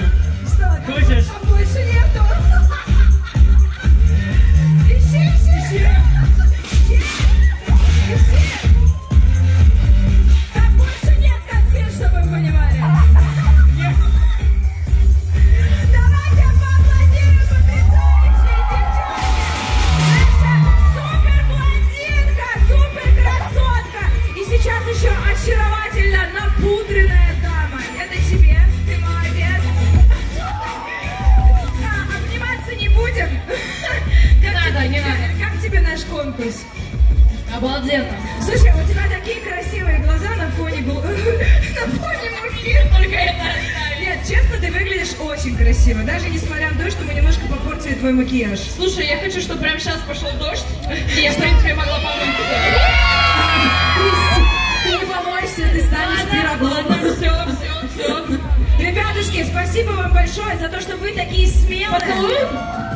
you. Конкурс? Обалденно. Слушай, у тебя такие красивые глаза на фоне гл- на фоне муки. Только это. Нет, честно, ты выглядишь очень красиво, даже несмотря на то, что мы немножко попортили твой макияж. Слушай, я хочу, чтобы прямо сейчас пошел дождь, и я, в принципе, могла помыться. Ты не помоешься, ты станешь пирогом. все, все, все. Ребятушки, спасибо вам большое за то, что вы такие смелые. Поцелуем?